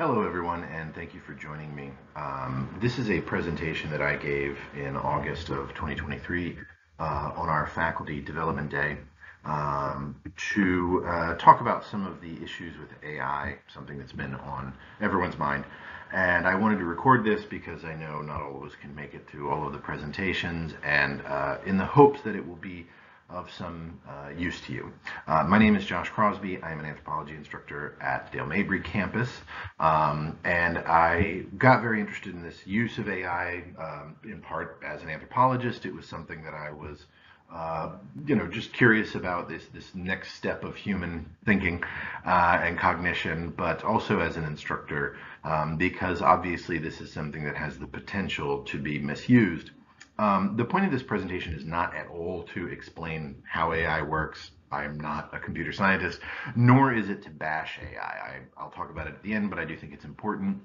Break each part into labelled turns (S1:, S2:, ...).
S1: Hello, everyone, and thank you for joining me. Um, this is a presentation that I gave in August of 2023 uh, on our Faculty Development Day um, to uh, talk about some of the issues with AI, something that's been on everyone's mind. And I wanted to record this because I know not all of us can make it to all of the presentations, and uh, in the hopes that it will be of some uh, use to you. Uh, my name is Josh Crosby. I'm an anthropology instructor at Dale Mabry campus, um, and I got very interested in this use of AI um, in part as an anthropologist. It was something that I was uh, you know, just curious about this this next step of human thinking uh, and cognition, but also as an instructor, um, because obviously this is something that has the potential to be misused. Um, the point of this presentation is not at all to explain how AI works. I'm not a computer scientist, nor is it to bash AI. I, will talk about it at the end, but I do think it's important.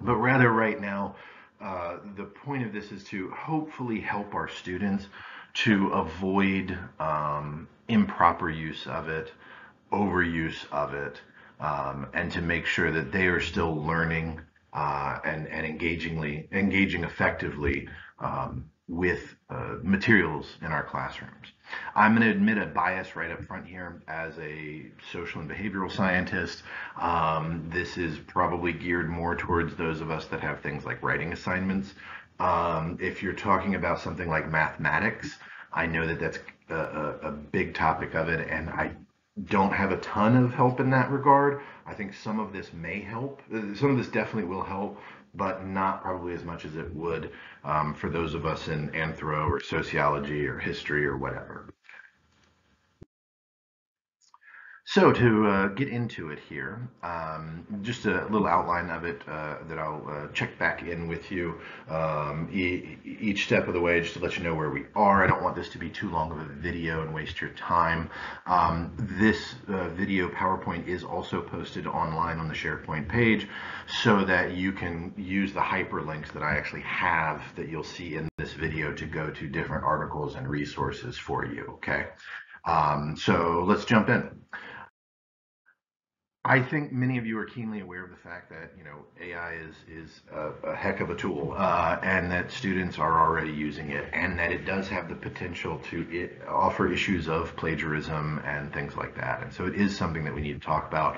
S1: But rather, right now, uh, the point of this is to hopefully help our students to avoid um, improper use of it, overuse of it, um, and to make sure that they are still learning uh, and, and engagingly engaging effectively um, with uh, materials in our classrooms. I'm going to admit a bias right up front here as a social and behavioral scientist. Um, this is probably geared more towards those of us that have things like writing assignments. Um, if you're talking about something like mathematics, I know that that's a, a, a big topic of it, and I don't have a ton of help in that regard. I think some of this may help. Some of this definitely will help, but not probably as much as it would um, for those of us in anthro or sociology or history or whatever. So to uh, get into it here, um, just a little outline of it uh, that I'll uh, check back in with you um, e each step of the way just to let you know where we are. I don't want this to be too long of a video and waste your time. Um, this uh, video PowerPoint is also posted online on the SharePoint page so that you can use the hyperlinks that I actually have that you'll see in this video to go to different articles and resources for you, okay? Um, so let's jump in. I think many of you are keenly aware of the fact that you know AI is is a, a heck of a tool, uh, and that students are already using it, and that it does have the potential to it, offer issues of plagiarism and things like that. And so it is something that we need to talk about.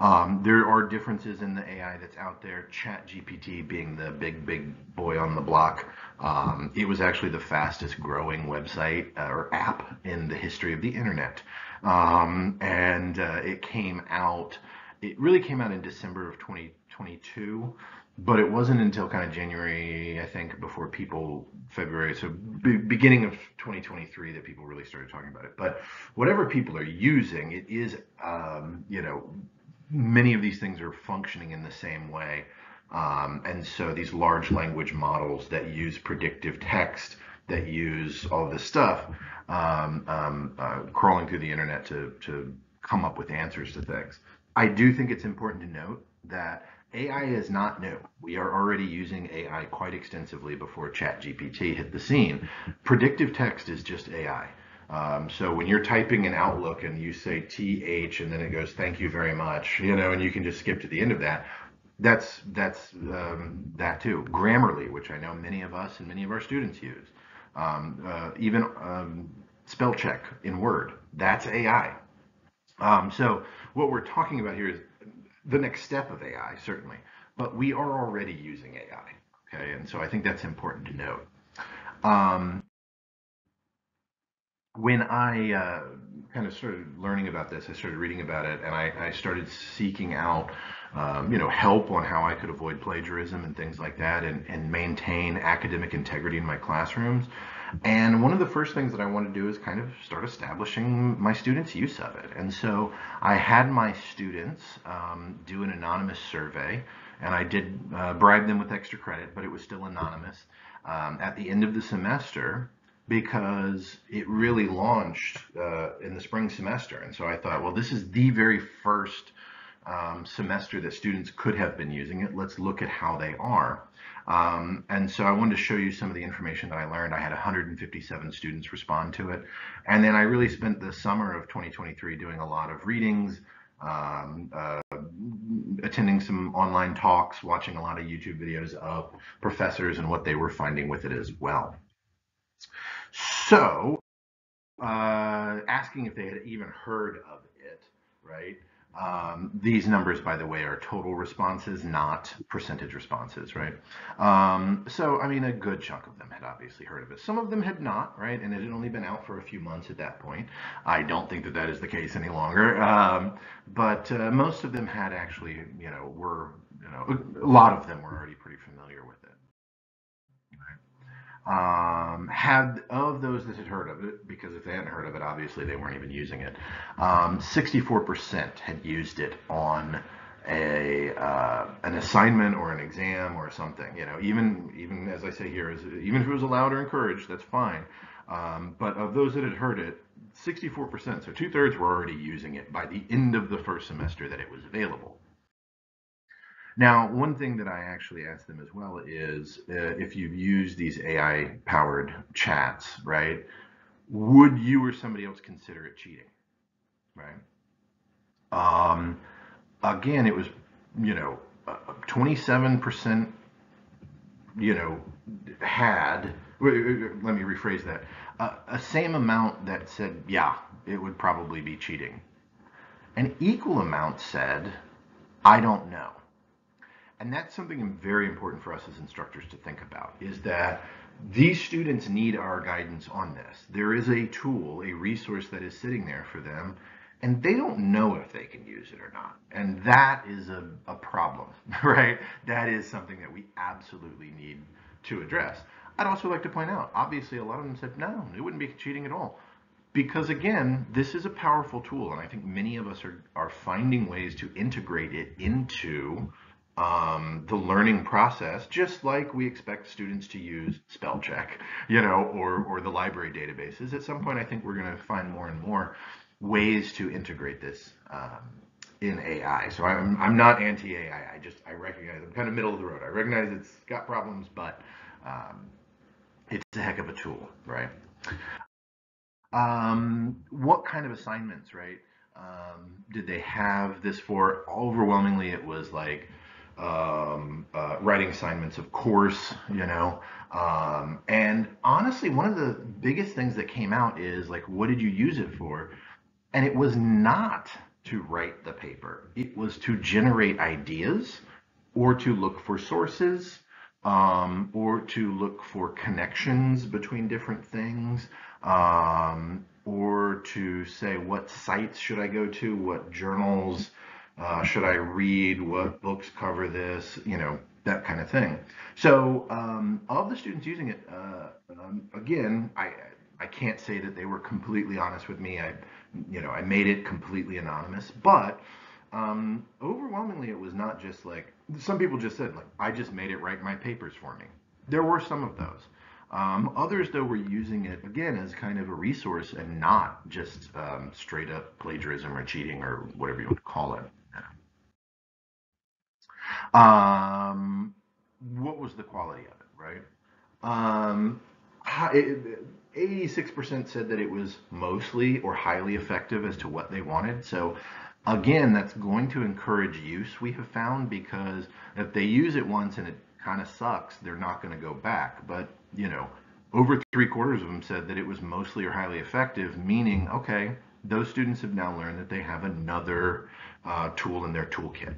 S1: Um, there are differences in the AI that's out there. ChatGPT being the big big boy on the block. Um, it was actually the fastest growing website uh, or app in the history of the internet. Um, and uh, it came out, it really came out in December of 2022, but it wasn't until kind of January, I think, before people, February, so be, beginning of 2023 that people really started talking about it. But whatever people are using, it is, um, you know, many of these things are functioning in the same way. Um, and so these large language models that use predictive text, that use all this stuff, um, um, uh, crawling through the internet to, to come up with answers to things. I do think it's important to note that AI is not new. We are already using AI quite extensively before ChatGPT hit the scene. Predictive text is just AI. Um, so when you're typing in Outlook and you say TH and then it goes thank you very much, you know, and you can just skip to the end of that, that's that's um, that too. Grammarly, which I know many of us and many of our students use, um, uh, even um, spell check in Word. That's AI. Um, so what we're talking about here is the next step of AI, certainly, but we are already using AI. Okay, and so I think that's important to note. Um, when I uh, kind of started learning about this, I started reading about it, and I, I started seeking out, um, you know, help on how I could avoid plagiarism and things like that, and, and maintain academic integrity in my classrooms. And one of the first things that I want to do is kind of start establishing my students' use of it. And so I had my students um, do an anonymous survey, and I did uh, bribe them with extra credit, but it was still anonymous. Um, at the end of the semester, because it really launched uh, in the spring semester. And so I thought, well, this is the very first um, semester that students could have been using it. Let's look at how they are. Um, and so I wanted to show you some of the information that I learned. I had 157 students respond to it. And then I really spent the summer of 2023 doing a lot of readings, um, uh, attending some online talks, watching a lot of YouTube videos of professors and what they were finding with it as well. So, uh, asking if they had even heard of it, right? Um, these numbers, by the way, are total responses, not percentage responses, right? Um, so, I mean, a good chunk of them had obviously heard of it. Some of them had not, right? And it had only been out for a few months at that point. I don't think that that is the case any longer. Um, but uh, most of them had actually, you know, were, you know, a lot of them were already pretty familiar with it um, had of those that had heard of it, because if they hadn't heard of it, obviously they weren't even using it. Um, 64% had used it on a uh, an assignment or an exam or something. You know, even even as I say here, is even if it was allowed or encouraged, that's fine. Um, but of those that had heard it, 64%, so two thirds were already using it by the end of the first semester that it was available. Now, one thing that I actually asked them as well is uh, if you've used these AI powered chats, right? Would you or somebody else consider it cheating, right? Um, again, it was, you know, 27%, you know, had, let me rephrase that, uh, a same amount that said, yeah, it would probably be cheating. An equal amount said, I don't know and that's something very important for us as instructors to think about is that these students need our guidance on this. There is a tool, a resource that is sitting there for them, and they don't know if they can use it or not. And that is a, a problem, right? That is something that we absolutely need to address. I'd also like to point out, obviously, a lot of them said, no, it wouldn't be cheating at all. Because again, this is a powerful tool, and I think many of us are, are finding ways to integrate it into um, the learning process, just like we expect students to use spell check, you know, or, or the library databases. At some point, I think we're going to find more and more ways to integrate this um, in AI. So I'm, I'm not anti-AI. I just, I recognize, I'm kind of middle of the road. I recognize it's got problems, but um, it's a heck of a tool, right? Um, what kind of assignments, right? Um, did they have this for? Overwhelmingly, it was like um, uh, writing assignments, of course, you know. Um, and honestly, one of the biggest things that came out is like, what did you use it for? And it was not to write the paper, it was to generate ideas or to look for sources um, or to look for connections between different things. Um, or to say what sites should I go to, what journals, uh, should I read? What books cover this? You know, that kind of thing. So, um, of the students using it, uh, um, again, I I can't say that they were completely honest with me. I, you know, I made it completely anonymous, but um, overwhelmingly, it was not just like some people just said, like I just made it write my papers for me. There were some of those. Um, others, though, were using it again as kind of a resource and not just um, straight up plagiarism or cheating or whatever you to call it. Um, what was the quality of it, right? Um, 86% said that it was mostly or highly effective as to what they wanted. So again, that's going to encourage use, we have found, because if they use it once and it kind of sucks, they're not going to go back. But, you know, over three quarters of them said that it was mostly or highly effective, meaning, okay, those students have now learned that they have another uh, tool in their toolkit.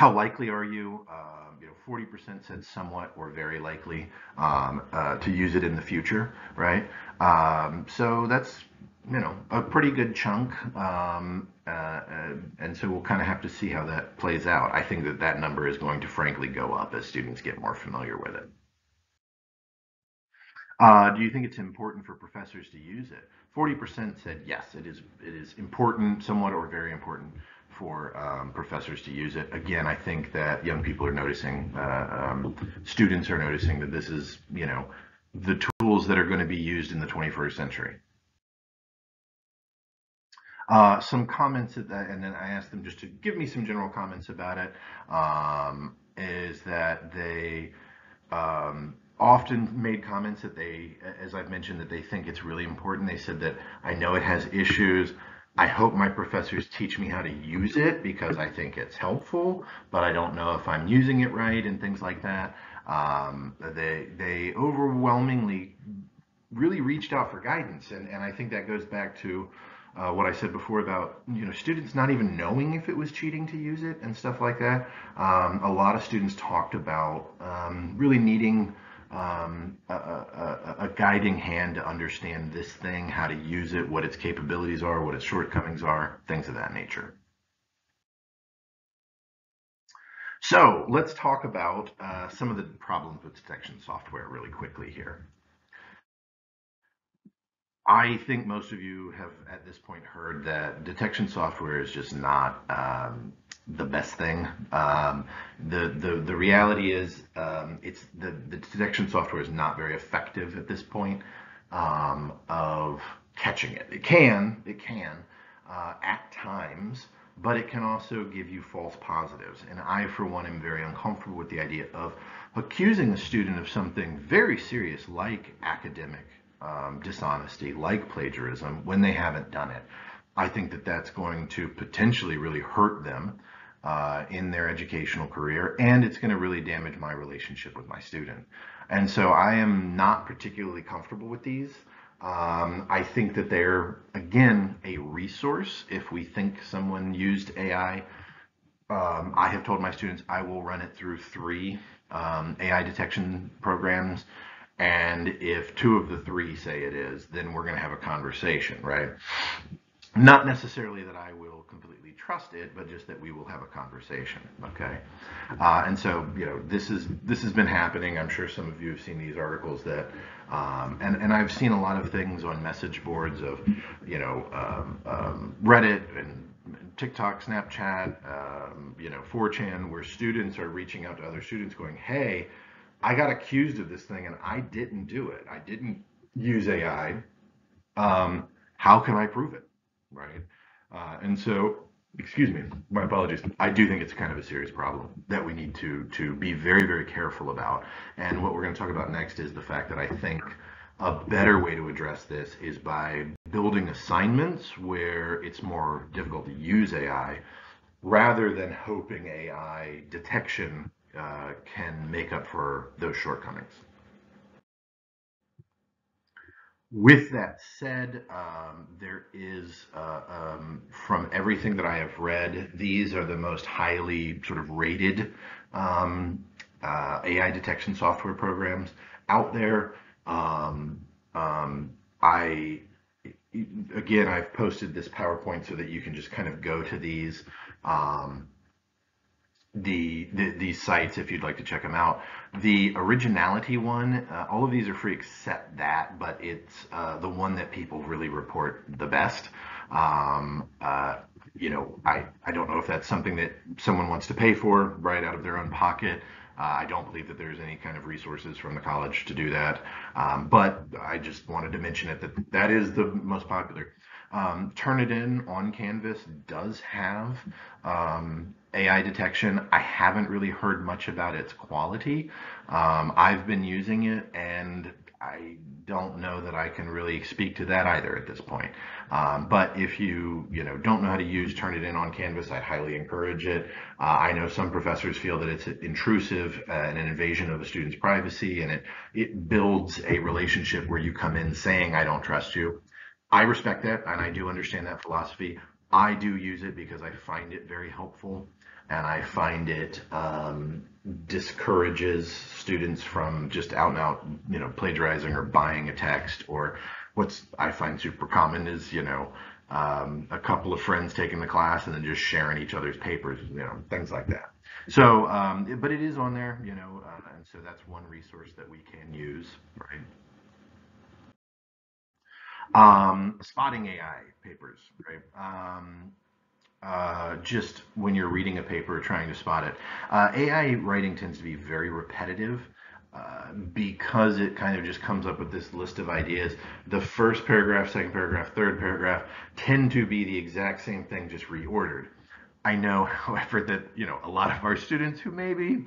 S1: How likely are you? Uh, you know, 40% said somewhat or very likely um, uh, to use it in the future, right? Um, so that's you know a pretty good chunk, um, uh, uh and so we'll kind of have to see how that plays out. I think that that number is going to frankly go up as students get more familiar with it. Uh, do you think it's important for professors to use it? 40% said yes, it is. It is important, somewhat or very important for um, professors to use it. Again, I think that young people are noticing, uh, um, students are noticing that this is, you know, the tools that are going to be used in the 21st century. Uh, some comments that, and then I asked them just to give me some general comments about it. Um, is that they um, often made comments that they, as I've mentioned, that they think it's really important. They said that I know it has issues. I hope my professors teach me how to use it because I think it's helpful, but I don't know if I'm using it right and things like that. Um, they they overwhelmingly really reached out for guidance, and and I think that goes back to uh, what I said before about you know students not even knowing if it was cheating to use it and stuff like that. Um, a lot of students talked about um, really needing um, a, a, a, guiding hand to understand this thing, how to use it, what its capabilities are, what its shortcomings are, things of that nature. So let's talk about uh, some of the problems with detection software really quickly here. I think most of you have at this point heard that detection software is just not um, the best thing. Um, the, the the reality is um, it's the, the detection software is not very effective at this point um, of catching it. It can it can uh, at times, but it can also give you false positives. And I, for one, am very uncomfortable with the idea of accusing a student of something very serious like academic um, dishonesty, like plagiarism, when they haven't done it. I think that that's going to potentially really hurt them uh, in their educational career, and it's going to really damage my relationship with my student. And so I am not particularly comfortable with these. Um, I think that they're, again, a resource. If we think someone used AI, um, I have told my students I will run it through three um, AI detection programs. And if two of the three say it is, then we're going to have a conversation, right? Not necessarily that I will completely trust it, but just that we will have a conversation. Okay, uh, and so you know this is this has been happening. I'm sure some of you have seen these articles that, um, and and I've seen a lot of things on message boards of, you know, um, um, Reddit and TikTok, Snapchat, um, you know, 4chan, where students are reaching out to other students, going, "Hey, I got accused of this thing and I didn't do it. I didn't use AI. Um, how can I prove it?" right? Uh, and so, excuse me, my apologies. I do think it's kind of a serious problem that we need to to be very very careful about. And what we're going to talk about next is the fact that I think a better way to address this is by building assignments where it's more difficult to use AI rather than hoping AI detection uh, can make up for those shortcomings. With that said, um, there is, uh, um, from everything that I have read, these are the most highly sort of rated um, uh, AI detection software programs out there. Um, um, I, again, I've posted this PowerPoint so that you can just kind of go to these. Um, the, the, these sites if you'd like to check them out. The originality one, uh, all of these are free except that, but it's uh, the one that people really report the best. Um, uh, you know, I, I don't know if that's something that someone wants to pay for right out of their own pocket. Uh, I don't believe that there's any kind of resources from the college to do that. Um, but I just wanted to mention it that that is the most popular. Um, Turnitin on Canvas does have um, AI detection. I haven't really heard much about its quality. Um, I've been using it and I don't know that I can really speak to that either at this point. Um, but if you you know don't know how to use Turnitin on Canvas, I'd highly encourage it. Uh, I know some professors feel that it's intrusive and an invasion of a student's privacy, and it it builds a relationship where you come in saying I don't trust you. I respect that, and I do understand that philosophy. I do use it because I find it very helpful and I find it um, discourages students from just out and out, you know, plagiarizing or buying a text. Or what's I find super common is, you know, um, a couple of friends taking the class and then just sharing each other's papers, you know, things like that. So, um, but it is on there, you know, uh, and so that's one resource that we can use, right? Um, spotting AI papers, right? Um, uh, just when you're reading a paper trying to spot it. Uh, AI writing tends to be very repetitive. Uh, because it kind of just comes up with this list of ideas. The first paragraph, second paragraph, third paragraph tend to be the exact same thing, just reordered. I know, however, that you know a lot of our students who maybe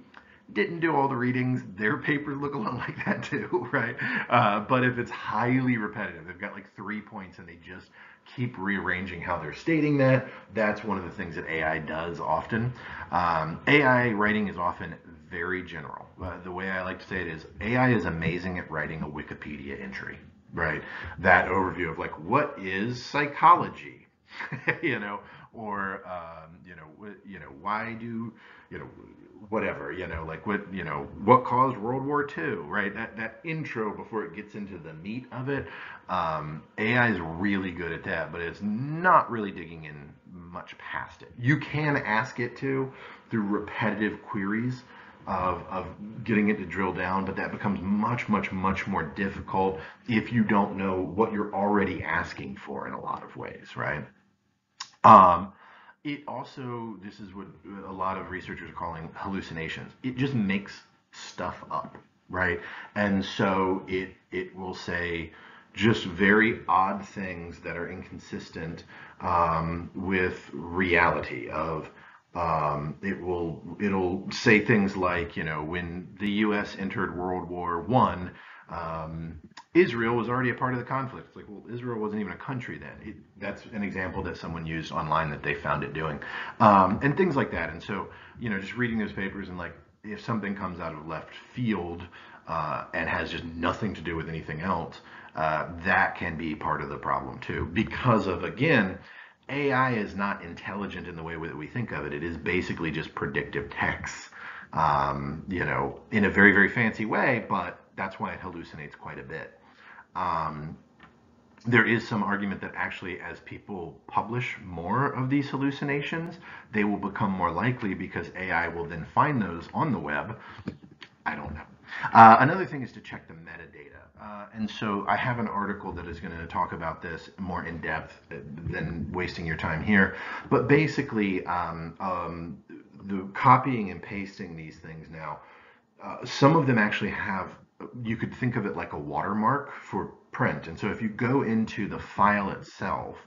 S1: didn't do all the readings, their papers look a lot like that too, right? Uh, but if it's highly repetitive, they've got like three points and they just keep rearranging how they're stating that. That's one of the things that AI does often. Um, AI writing is often very general. Uh, the way I like to say it is AI is amazing at writing a Wikipedia entry, right? That overview of like, what is psychology? you know, or um, you know, you know, why do you know, whatever, you know, like what, you know, what caused World War II, right? That that intro before it gets into the meat of it. Um, AI is really good at that, but it's not really digging in much past it. You can ask it to through repetitive queries of, of getting it to drill down, but that becomes much, much, much more difficult if you don't know what you're already asking for in a lot of ways, right? Um, it also, this is what a lot of researchers are calling hallucinations. It just makes stuff up, right? And so it it will say just very odd things that are inconsistent um, with reality of um, it will it'll say things like you know when the U.S. entered World War One, um, Israel was already a part of the conflict. It's like, well, Israel wasn't even a country then. It, that's an example that someone used online that they found it doing, um, and things like that. And so, you know, just reading those papers and like, if something comes out of left field uh, and has just nothing to do with anything else, uh, that can be part of the problem too, because of again. AI is not intelligent in the way that we think of it. It is basically just predictive text, um, you know, in a very, very fancy way, but that's why it hallucinates quite a bit. Um, there is some argument that actually as people publish more of these hallucinations, they will become more likely because AI will then find those on the web. I don't know. Uh, another thing is to check the metadata. Uh, and so I have an article that is going to talk about this more in depth uh, than wasting your time here. But basically, um, um, the copying and pasting these things now, uh, some of them actually have you could think of it like a watermark for print. And so if you go into the file itself,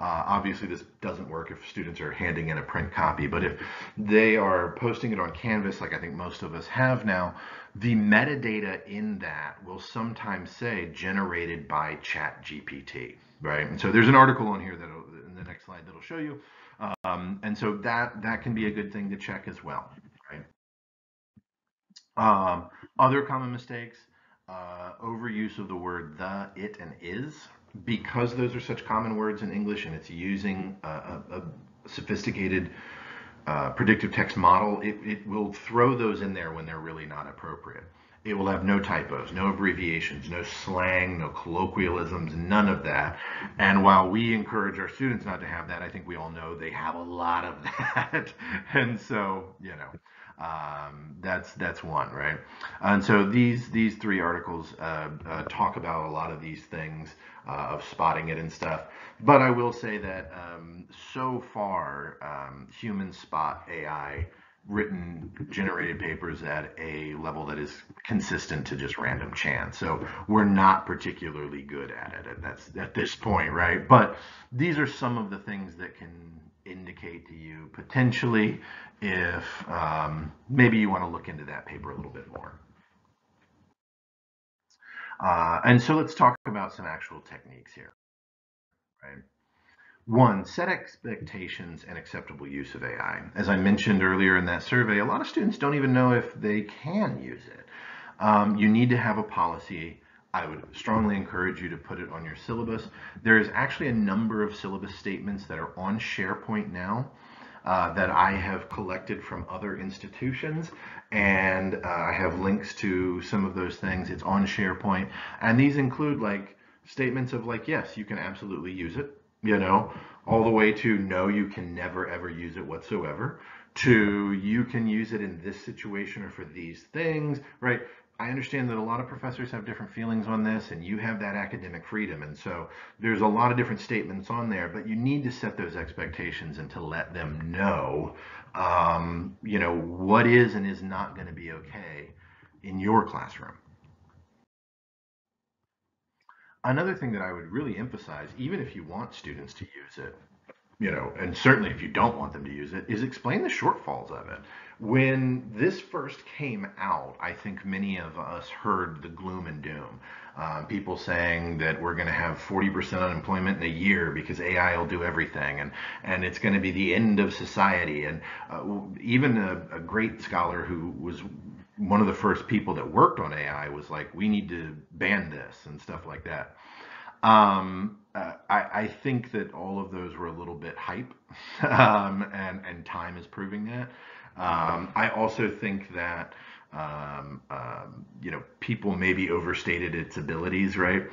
S1: uh, obviously this doesn't work if students are handing in a print copy, but if they are posting it on Canvas, like I think most of us have now, the metadata in that will sometimes say generated by ChatGPT, right? And so there's an article on here that in the next slide that'll show you. Um, and so that, that can be a good thing to check as well, right? Um, other common mistakes, uh, overuse of the word the, it, and is. Because those are such common words in English and it's using a, a, a sophisticated uh, predictive text model, it, it will throw those in there when they're really not appropriate. It will have no typos, no abbreviations, no slang, no colloquialisms, none of that. And while we encourage our students not to have that, I think we all know they have a lot of that. and so, you know, um, that's that's one, right? And so these these three articles uh, uh, talk about a lot of these things uh, of spotting it and stuff. But I will say that um, so far, um, humans spot AI written generated papers at a level that is consistent to just random chance. So we're not particularly good at it at that's at this point, right? But these are some of the things that can indicate to you potentially if um, maybe you want to look into that paper a little bit more. Uh, and so let's talk about some actual techniques here. Right. One, set expectations and acceptable use of AI. As I mentioned earlier in that survey, a lot of students don't even know if they can use it. Um, you need to have a policy. I would strongly encourage you to put it on your syllabus. There is actually a number of syllabus statements that are on SharePoint now uh, that I have collected from other institutions. And uh, I have links to some of those things. It's on SharePoint. And these include like statements of like, yes, you can absolutely use it, you know, all the way to no, you can never ever use it whatsoever, to you can use it in this situation or for these things, right? I understand that a lot of professors have different feelings on this and you have that academic freedom. And so there's a lot of different statements on there, but you need to set those expectations and to let them know, um, you know, what is and is not going to be okay in your classroom. Another thing that I would really emphasize, even if you want students to use it, you know, and certainly if you don't want them to use it, is explain the shortfalls of it. When this first came out, I think many of us heard the gloom and doom. Uh, people saying that we're going to have 40% unemployment in a year because AI will do everything, and and it's going to be the end of society. And uh, even a, a great scholar who was one of the first people that worked on AI was like, we need to ban this and stuff like that. Um, uh, I, I, think that all of those were a little bit hype, um, and and time is proving that. Um, I also think that um, um, you know people maybe overstated its abilities, right?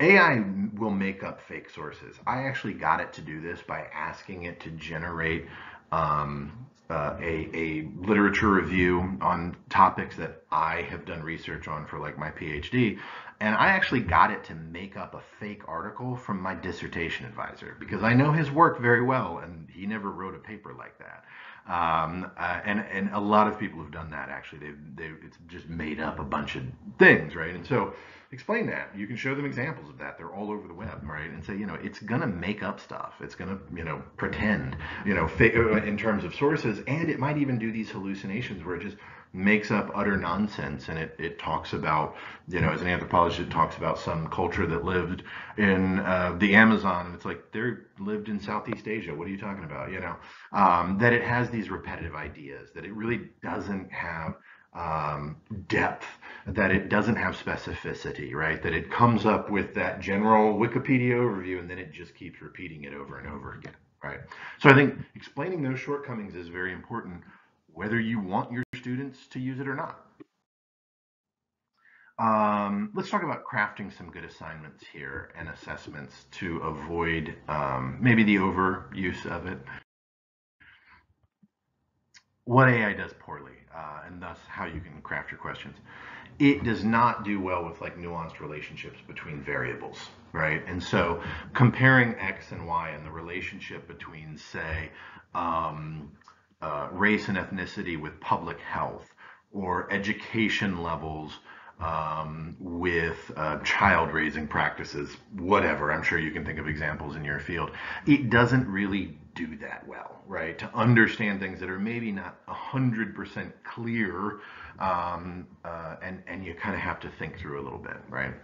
S1: AI will make up fake sources. I actually got it to do this by asking it to generate um, uh, a, a literature review on topics that I have done research on for like my PhD. And I actually got it to make up a fake article from my dissertation advisor because I know his work very well and he never wrote a paper like that. Um, uh, and and a lot of people have done that actually. They've they it's just made up a bunch of things, right? And so explain that. You can show them examples of that. They're all over the web, right? And say, you know, it's gonna make up stuff. It's gonna, you know, pretend, you know, uh, in terms of sources, and it might even do these hallucinations where it just makes up utter nonsense and it, it talks about you know as an anthropologist it talks about some culture that lived in uh, the amazon and it's like they lived in southeast asia. What are you talking about? You know um, that it has these repetitive ideas that it really doesn't have um, depth that it doesn't have specificity right? That it comes up with that general wikipedia overview and then it just keeps repeating it over and over again right? So i think explaining those shortcomings is very important whether you want your students to use it or not. Um, let's talk about crafting some good assignments here and assessments to avoid um, maybe the overuse of it. What AI does poorly, uh, and thus how you can craft your questions. It does not do well with like nuanced relationships between variables, right? And so comparing X and Y and the relationship between, say, um, uh, race and ethnicity with public health or education levels um, with uh, child raising practices, whatever. I'm sure you can think of examples in your field. It doesn't really do that well, right? To understand things that are maybe not 100% clear, um, uh, and, and you kind of have to think through a little bit, right?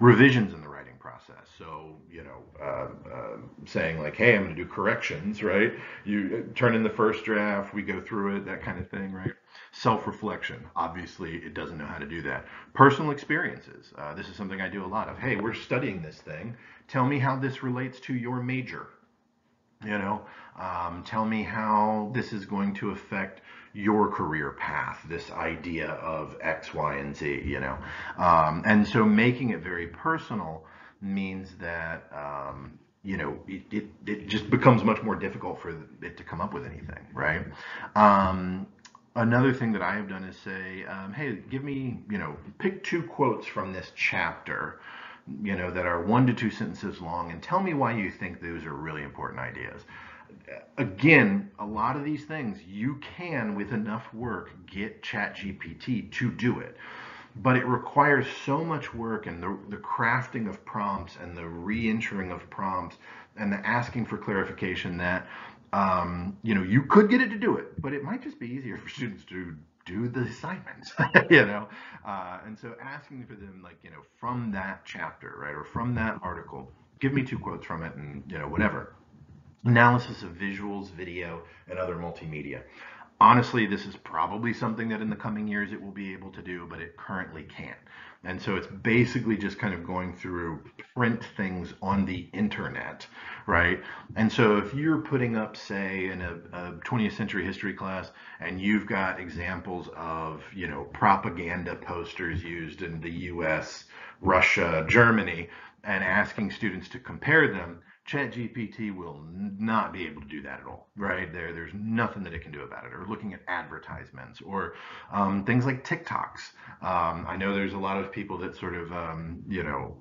S1: Revisions in the writing process. So, you know, uh, uh, saying like, hey, I'm going to do corrections, right? You uh, turn in the first draft, we go through it, that kind of thing, right? Self reflection. Obviously, it doesn't know how to do that. Personal experiences. Uh, this is something I do a lot of. Hey, we're studying this thing. Tell me how this relates to your major. You know, um, tell me how this is going to affect your career path, this idea of X, Y, and Z, you know. Um, and so making it very personal means that um, you know it, it, it, just becomes much more difficult for it to come up with anything right um, another thing that i have done is say um, hey give me you know pick two quotes from this chapter you know that are one to two sentences long and tell me why you think those are really important ideas again a lot of these things you can with enough work get chat gpt to do it. But it requires so much work and the, the crafting of prompts and the re-entering of prompts and the asking for clarification that um, you know you could get it to do it but it might just be easier for students to do the assignments you know? Uh, and so asking for them like you know from that chapter right or from that article give me two quotes from it and you know whatever analysis of visuals video and other multimedia honestly, this is probably something that in the coming years it will be able to do, but it currently can't. And so it's basically just kind of going through print things on the internet, right? And so if you're putting up, say, in a, a 20th century history class, and you've got examples of, you know, propaganda posters used in the US, Russia, Germany, and asking students to compare them, ChatGPT will not be able to do that at all, right? There, there's nothing that it can do about it. Or looking at advertisements, or um, things like TikToks. Um, I know there's a lot of people that sort of, um, you know,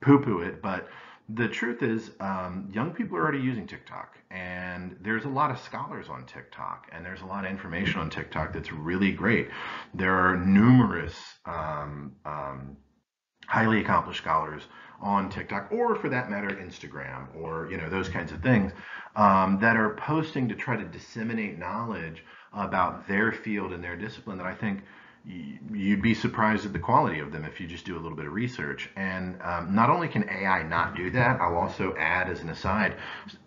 S1: poo-poo it, but the truth is, um, young people are already using TikTok, and there's a lot of scholars on TikTok, and there's a lot of information on TikTok that's really great. There are numerous um, um, highly accomplished scholars on TikTok or for that matter Instagram or you know those kinds of things um, that are posting to try to disseminate knowledge about their field and their discipline that I think you'd be surprised at the quality of them if you just do a little bit of research. And um, not only can AI not do that, I'll also add as an aside,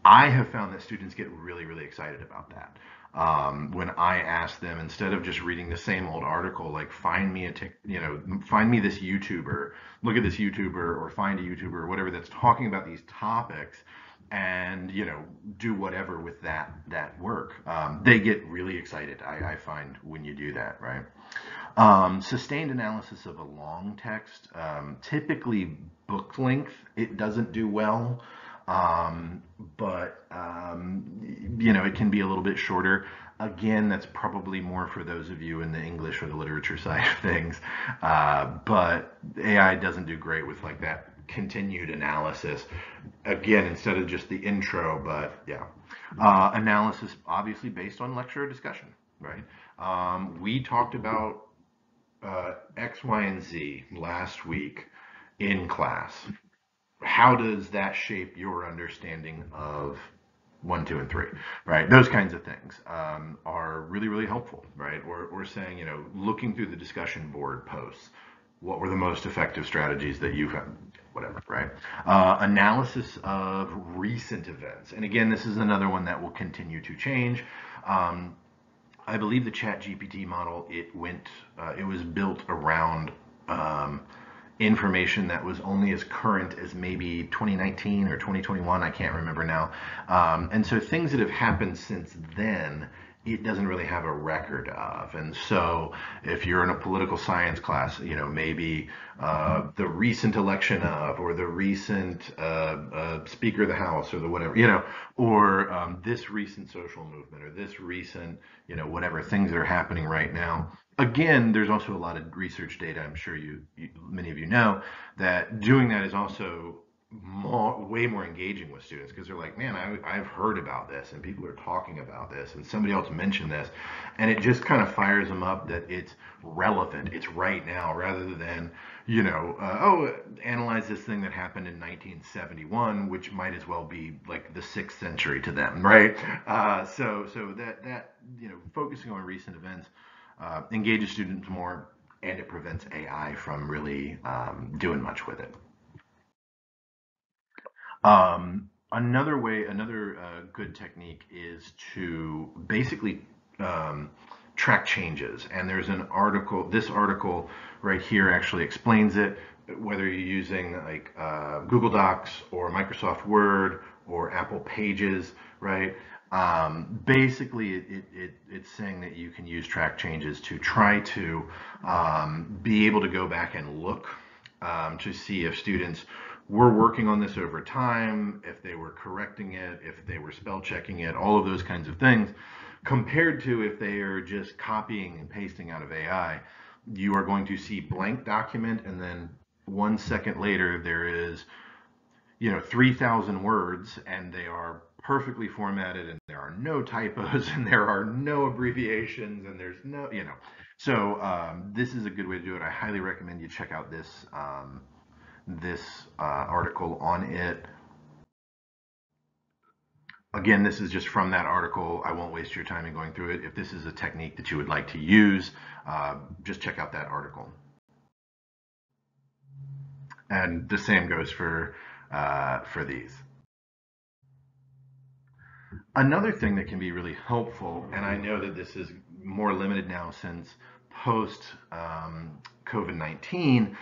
S1: I have found that students get really, really excited about that. Um, when I ask them, instead of just reading the same old article, like find me a, tic, you know, find me this YouTuber, look at this YouTuber, or find a YouTuber, or whatever that's talking about these topics, and you know do whatever with that that work. Um, they get really excited I, I, find when you do that right? Um, sustained analysis of a long text um, typically book length it doesn't do well um, but um, you know it can be a little bit shorter again that's probably more for those of you in the english or the literature side of things uh, but ai doesn't do great with like that continued analysis. Again, instead of just the intro, but yeah. Uh, analysis obviously based on lecture or discussion, right? Um, we talked about uh, X, Y, and Z last week in class. How does that shape your understanding of one, two, and three, right? Those kinds of things um, are really, really helpful, right? Or, or saying, you know, looking through the discussion board posts, what were the most effective strategies that you had? whatever right uh, analysis of recent events and again this is another one that will continue to change um, i believe the chat gpt model it went uh, it was built around um, information that was only as current as maybe 2019 or 2021 i can't remember now um, and so things that have happened since then it doesn't really have a record of. And so, if you're in a political science class, you know, maybe uh, the recent election of, or the recent uh, uh, Speaker of the House, or the whatever, you know, or um, this recent social movement, or this recent, you know, whatever things that are happening right now. Again, there's also a lot of research data. I'm sure you, you many of you know that doing that is also more, way more engaging with students because they're like, man, I, I've heard about this and people are talking about this and somebody else mentioned this. And it just kind of fires them up that it's relevant, it's right now rather than, you know, uh, oh, analyze this thing that happened in 1971, which might as well be like the sixth century to them, right? Uh, so, so that, that, you know, focusing on recent events uh, engages students more and it prevents AI from really um, doing much with it. Um, another way, another uh, good technique is to basically um, track changes. And there's an article, this article right here actually explains it, whether you're using like uh, Google Docs or Microsoft Word or Apple Pages, right? Um, basically, it, it, it, it's saying that you can use track changes to try to um, be able to go back and look um, to see if students were working on this over time, if they were correcting it, if they were spell checking it, all of those kinds of things, compared to if they are just copying and pasting out of AI, you are going to see blank document and then one second later there is, you know, 3,000 words and they are perfectly formatted and there are no typos and there are no abbreviations and there's no, you know. So um, this is a good way to do it. I highly recommend you check out this um, this uh, article on it. Again, this is just from that article. I won't waste your time in going through it. If this is a technique that you would like to use, uh, just check out that article. And the same goes for, uh, for these. Another thing that can be really helpful, and I know that this is more limited now since post um, COVID-19,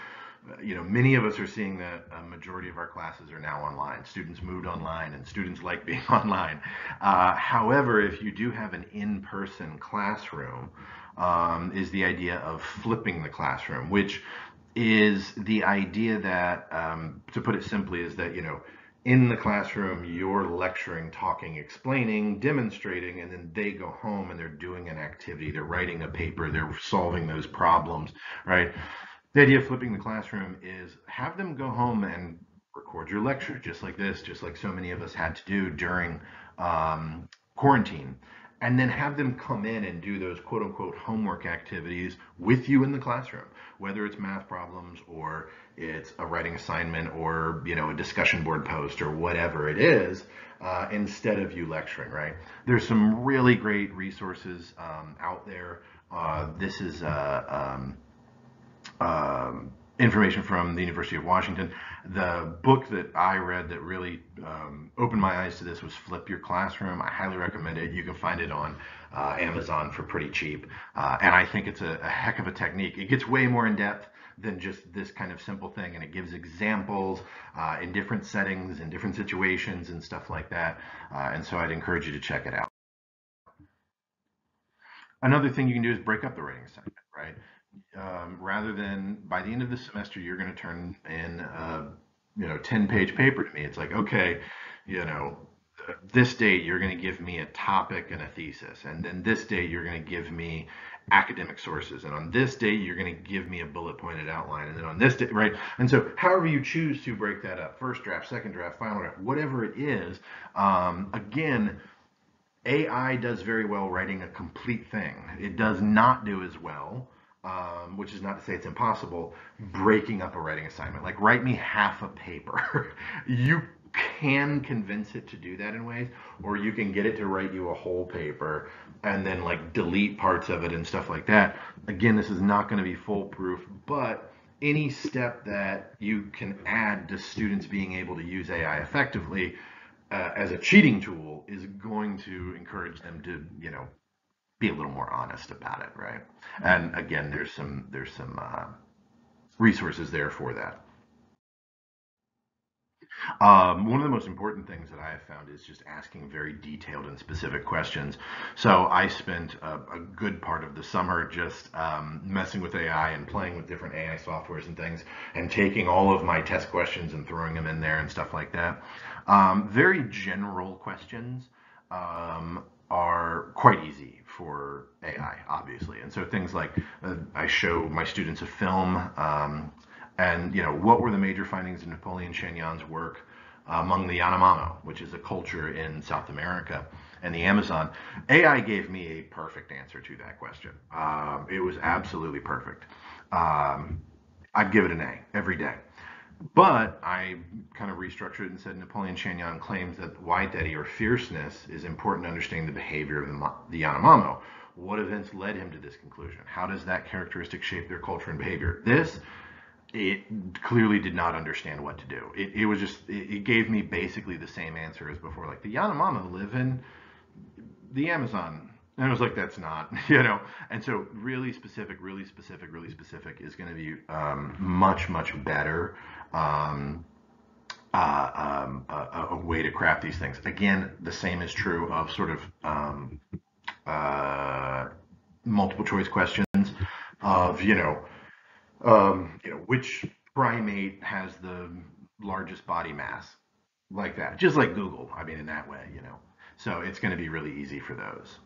S1: you know, many of us are seeing that a majority of our classes are now online. Students moved online and students like being online. Uh, however, if you do have an in-person classroom, um, is the idea of flipping the classroom, which is the idea that, um, to put it simply, is that, you know, in the classroom, you're lecturing, talking, explaining, demonstrating, and then they go home and they're doing an activity, they're writing a paper, they're solving those problems, right? the idea of flipping the classroom is have them go home and record your lecture just like this, just like so many of us had to do during um, quarantine. And then have them come in and do those quote unquote homework activities with you in the classroom, whether it's math problems or it's a writing assignment or you know a discussion board post or whatever it is, uh, instead of you lecturing. Right? There's some really great resources um, out there. Uh, this is uh, um, information from the University of Washington. The book that I read that really um, opened my eyes to this was Flip Your Classroom. I highly recommend it. You can find it on uh, Amazon for pretty cheap. Uh, and I think it's a, a, heck of a technique. It gets way more in depth than just this kind of simple thing, and it gives examples uh, in different settings and different situations and stuff like that. Uh, and so I'd encourage you to check it out. Another thing you can do is break up the writing assignment, right? Um, rather than by the end of the semester you're going to turn in a you know 10 page paper to me. It's like okay you know this date you're going to give me a topic and a thesis and then this date you're going to give me academic sources and on this date you're going to give me a bullet pointed outline and then on this date right? And so however you choose to break that up first draft second draft final draft whatever it is um, again ai does very well writing a complete thing. It does not do as well um, which is not to say it's impossible, breaking up a writing assignment. Like, write me half a paper. you can convince it to do that in ways, or you can get it to write you a whole paper and then like delete parts of it and stuff like that. Again, this is not going to be foolproof, but any step that you can add to students being able to use AI effectively uh, as a cheating tool is going to encourage them to, you know, be a little more honest about it, right? And again, there's some there's some uh, resources there for that. Um, one of the most important things that I have found is just asking very detailed and specific questions. So I spent a, a good part of the summer just um, messing with AI and playing with different AI softwares and things, and taking all of my test questions and throwing them in there and stuff like that. Um, very general questions. Are quite easy for AI, obviously. And so things like uh, I show my students a film, um, and you know what were the major findings of Napoleon Chagnon's work among the Yanomamo, which is a culture in South America and the Amazon. AI gave me a perfect answer to that question. Um, it was absolutely perfect. Um, I'd give it an A every day. But I kind of restructured and said Napoleon Chagnon claims that Waiteri or fierceness is important to understanding the behavior of the, the Yanomamo. What events led him to this conclusion? How does that characteristic shape their culture and behavior? This, it clearly did not understand what to do. It, it was just, it, it, gave me basically the same answer as before. Like the Yanomamo live in the Amazon and I was like, that's not, you know. And so, really specific, really specific, really specific is going to be um, much, much better um, uh, um, a, a, way to craft these things. Again, the same is true of sort of um, uh, multiple choice questions of, you know, um, you know, which primate has the largest body mass, like that, just like Google. I mean, in that way, you know. So it's going to be really easy for those.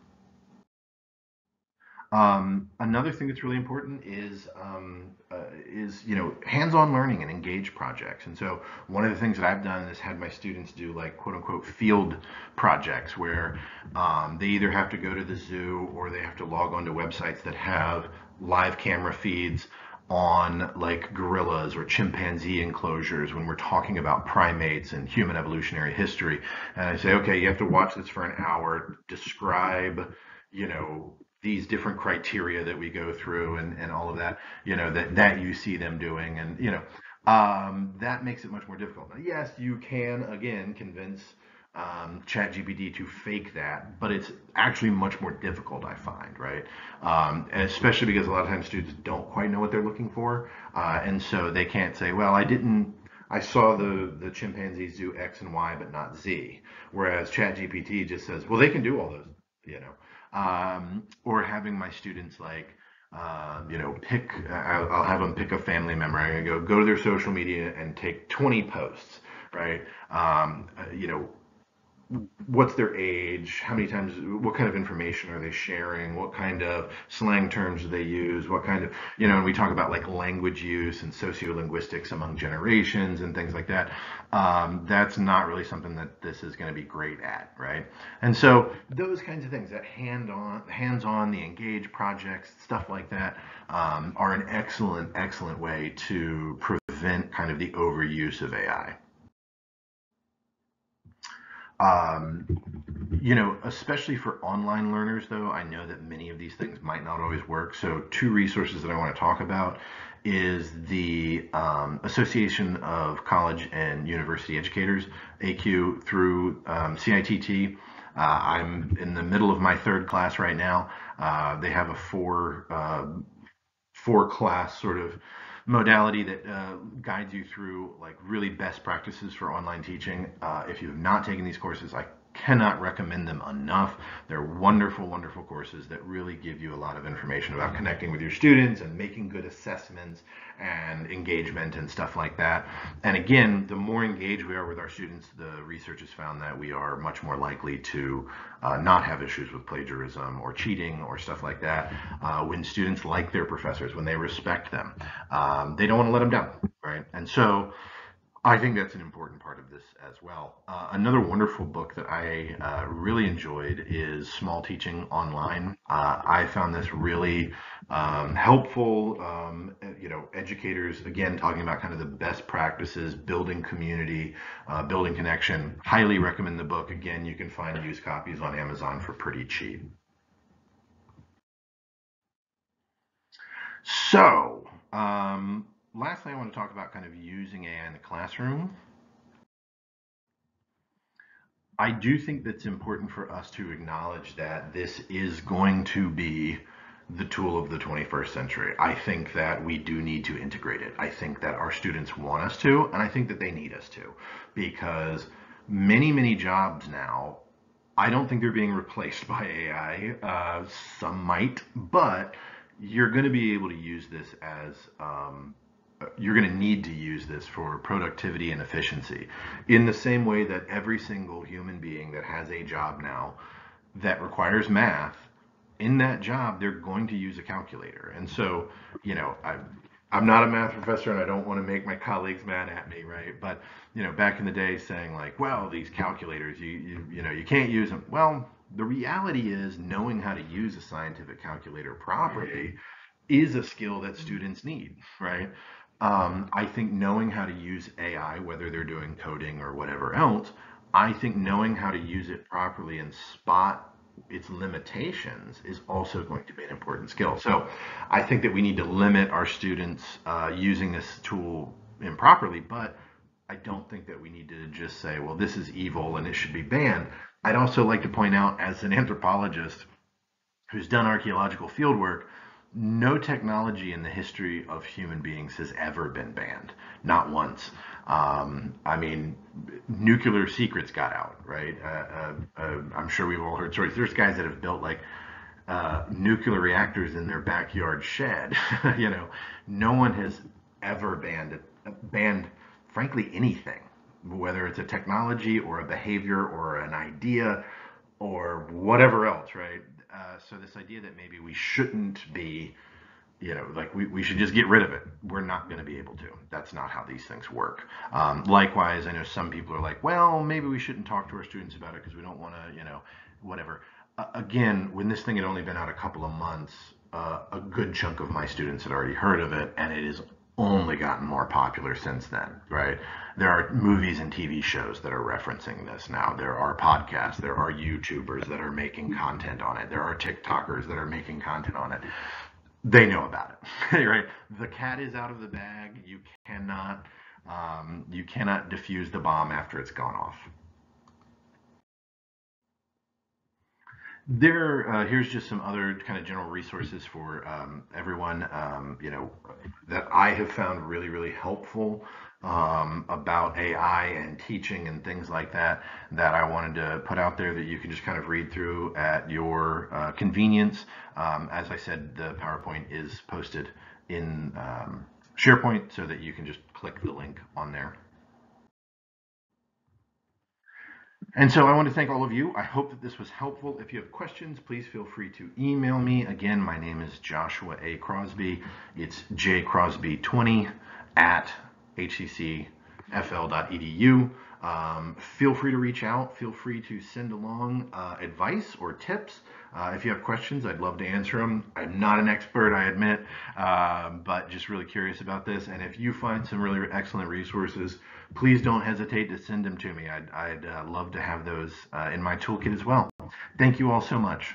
S1: Um, another thing that's really important is um, uh, is you know hands-on learning and engaged projects. And so one of the things that I've done is had my students do like quote unquote field projects where um, they either have to go to the zoo or they have to log on to websites that have live camera feeds on like gorillas or chimpanzee enclosures when we're talking about primates and human evolutionary history. And I say, okay, you have to watch this for an hour, describe you know these different criteria that we go through and, and all of that, you know, that, that you see them doing. And, you know, um, that makes it much more difficult. Now, yes, you can, again, convince um, ChatGPT to fake that, but it's actually much more difficult, I find, right? Um, especially because a lot of times students don't quite know what they're looking for. Uh, and so they can't say, well, I didn't, I saw the, the chimpanzees do X and Y, but not Z. Whereas ChatGPT just says, well, they can do all those, you know um, or having my students like uh, you know pick I'll, I'll, have them pick a family member to go go to their social media and take 20 posts right? Um, uh, you know what's their age, how many times, what kind of information are they sharing, what kind of slang terms do they use, what kind of, you know, and we talk about like language use and sociolinguistics among generations and things like that. Um, that's not really something that this is going to be great at, right? And so those kinds of things, that hand-on, hands-on, the engage projects, stuff like that, um, are an excellent, excellent way to prevent kind of the overuse of AI. Um, you know, especially for online learners, though, I know that many of these things might not always work. So, two resources that I want to talk about is the um, Association of College and University Educators, ACUE, through um, CITT. Uh, I'm in the middle of my third class right now. Uh, they have a four uh, four class sort of modality that uh, guides you through like really best practices for online teaching. Uh, if you have not taken these courses, I cannot recommend them enough. They're wonderful, wonderful courses that really give you a lot of information about connecting with your students and making good assessments and engagement and stuff like that. And again, the more engaged we are with our students, the research has found that we are much more likely to uh, not have issues with plagiarism or cheating or stuff like that. Uh, when students like their professors, when they respect them, um, they don't want to let them down, right? And so I think that's an important part of this as well. Uh, another wonderful book that I uh, really enjoyed is Small Teaching Online. Uh, I found this really um, helpful. Um, you know, educators again talking about kind of the best practices, building community, uh, building connection. Highly recommend the book. Again, you can find used copies on Amazon for pretty cheap. So. Um, lastly, I want to talk about kind of using AI in the classroom. I do think that's important for us to acknowledge that this is going to be the tool of the 21st century. I think that we do need to integrate it. I think that our students want us to, and I think that they need us to, because many, many jobs now, I don't think they're being replaced by AI. Uh, some might, but you're going to be able to use this as um, you're going to need to use this for productivity and efficiency. In the same way that every single human being that has a job now that requires math in that job they're going to use a calculator. And so you know I, i'm not a math professor and i don't want to make my colleagues mad at me right? But you know back in the day saying like well these calculators you you, you know you can't use them well the reality is knowing how to use a scientific calculator properly is a skill that students need right um, I think knowing how to use AI, whether they're doing coding or whatever else, I think knowing how to use it properly and spot its limitations is also going to be an important skill. So I think that we need to limit our students uh, using this tool improperly, but I don't think that we need to just say, well, this is evil and it should be banned. I'd also like to point out, as an anthropologist who's done archaeological fieldwork, no technology in the history of human beings has ever been banned, not once. Um, I mean, nuclear secrets got out, right? Uh, uh, uh, I'm sure we've all heard stories. There's guys that have built like uh, nuclear reactors in their backyard shed. you know, no one has ever banned banned, frankly, anything, whether it's a technology or a behavior or an idea or whatever else, right? Uh, so this idea that maybe we shouldn't be, you know, like we, we should just get rid of it. We're not going to be able to. That's not how these things work. Um, likewise, I know some people are like, well, maybe we shouldn't talk to our students about it because we don't want to, you know, whatever. Uh, again, when this thing had only been out a couple of months, uh, a good chunk of my students had already heard of it, and it is only gotten more popular since then, right? There are movies and TV shows that are referencing this now. There are podcasts, there are YouTubers that are making content on it, there are TikTokers that are making content on it. They know about it, right? The cat is out of the bag. You cannot, um, you cannot defuse the bomb after it's gone off. There, uh, here's just some other kind of general resources for um, everyone, um, you know, that I have found really, really helpful um, about AI and teaching and things like that, that I wanted to put out there that you can just kind of read through at your uh, convenience. Um, as I said, the PowerPoint is posted in um, SharePoint so that you can just click the link on there. And so I want to thank all of you. I hope that this was helpful. If you have questions, please feel free to email me. Again, my name is Joshua A. Crosby. It's jcrosby20 at hccfl.edu. Um, feel free to reach out. Feel free to send along uh, advice or tips. Uh, if you have questions, I'd love to answer them. I'm not an expert, I admit, um, but just really curious about this. And if you find some really excellent resources, please don't hesitate to send them to me. I'd, I'd uh, love to have those uh, in my toolkit as well. Thank you all so much.